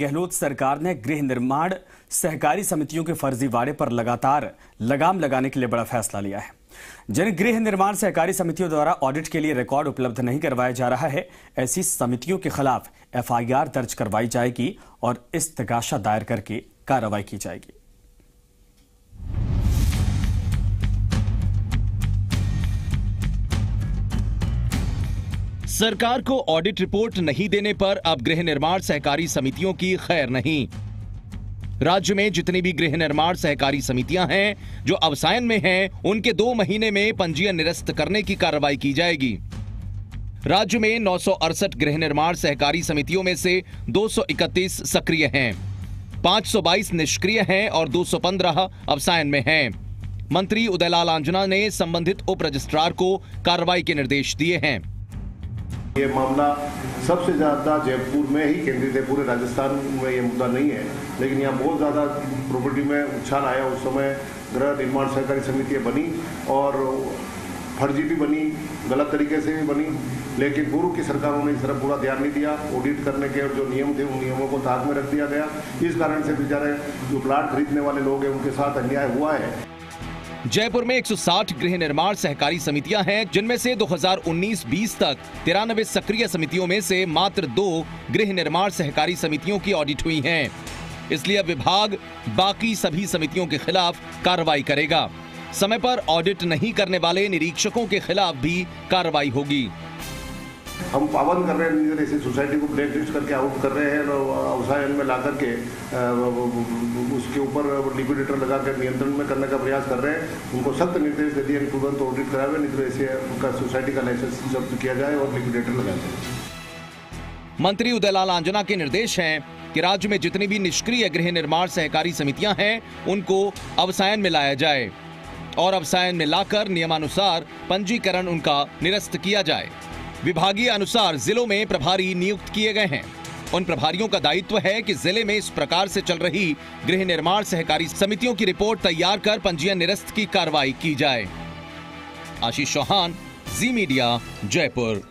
गहलोत सरकार ने गृह निर्माण, सहकारी समितियों के फर्जीवाड़े पर लगातार लगाम लगाने के लिए बड़ा फैसला लिया है। जिन गृह निर्माण, सहकारी समितियों द्वारा ऑडिट के लिए रिकॉर्ड उपलब्ध नहीं करवाया जा रहा है, ऐसी समितियों के खिलाफ एफआईआर दर्ज करवाई जाएगी और इस्तगाशा दायर करके कार्रवाई की जाएगी। सरकार को ऑडिट रिपोर्ट नहीं देने पर अब गृह निर्माण सहकारी समितियों की खैर नहीं। राज्य में जितनी भी गृह निर्माण सहकारी समितियाँ हैं, जो अवसायन में हैं, उनके दो महीने में पंजीयन निरस्त करने की कार्रवाई की जाएगी। राज्य में नौ सौ अड़सठ गृह निर्माण सहकारी समितियों में से 231 सक्रिय हैं। 522 निष्क्रिय हैं और 215 अवसायन में हैं। मंत्री उदयलाल आंजना ने संबंधित उप रजिस्ट्रार को कार्रवाई के निर्देश दिए हैं। ये मामला सबसे ज़्यादा जयपुर में ही केंद्रित है, पूरे राजस्थान में ये मुद्दा नहीं है। लेकिन यहाँ बहुत ज़्यादा प्रॉपर्टी में उछाल आया। उस समय गृह निर्माण सहकारी समितियाँ बनी और फर्जी भी बनी, गलत तरीके से भी बनी। लेकिन पूर्व की सरकारों ने इस तरफ़ पूरा ध्यान नहीं दिया। ऑडिट करने के और जो नियम थे, उन नियमों को ताक में रख दिया गया। इस कारण से बेचारे जो प्लाट खरीदने वाले लोग हैं, उनके साथ अन्याय हुआ है। जयपुर में 160 गृह निर्माण सहकारी समितियाँ हैं, जिनमें से 2019-20 तक तिरानवे सक्रिय समितियों में से मात्र दो गृह निर्माण सहकारी समितियों की ऑडिट हुई हैं। इसलिए विभाग बाकी सभी समितियों के खिलाफ कार्रवाई करेगा। समय पर ऑडिट नहीं करने वाले निरीक्षकों के खिलाफ भी कार्रवाई होगी। हम पाबंद कर रहे हैं ऐसी सोसाइटी को ब्लैक लिस्ट करके आउट कर रहे हैं अवसायन में ला करके उसके ऊपर लिक्विडेटर लगा कर नियंत्रण में करने का प्रयास कर रहे हैं। उनको सख्त निर्देश दे दिए तुरंत ऑडिट करावे, नहीं तो ऐसे उनका सोसाइटी का लाइसेंस जब्त किया जाए और लिक्विडेटर लगा जाए। मंत्री उदयलाल आंजना के निर्देश हैं कि राज्य में जितनी भी निष्क्रिय गृह निर्माण सहकारी समितियाँ हैं, उनको अवसायन में लाया जाए और अवसायन में लाकर नियमानुसार पंजीकरण उनका निरस्त किया जाए। विभागीय अनुसार जिलों में प्रभारी नियुक्त किए गए हैं। उन प्रभारियों का दायित्व है कि ज़िले में इस प्रकार से चल रही गृह निर्माण सहकारी समितियों की रिपोर्ट तैयार कर पंजीयन निरस्त की कार्रवाई की जाए। आशीष चौहान, जी मीडिया, जयपुर।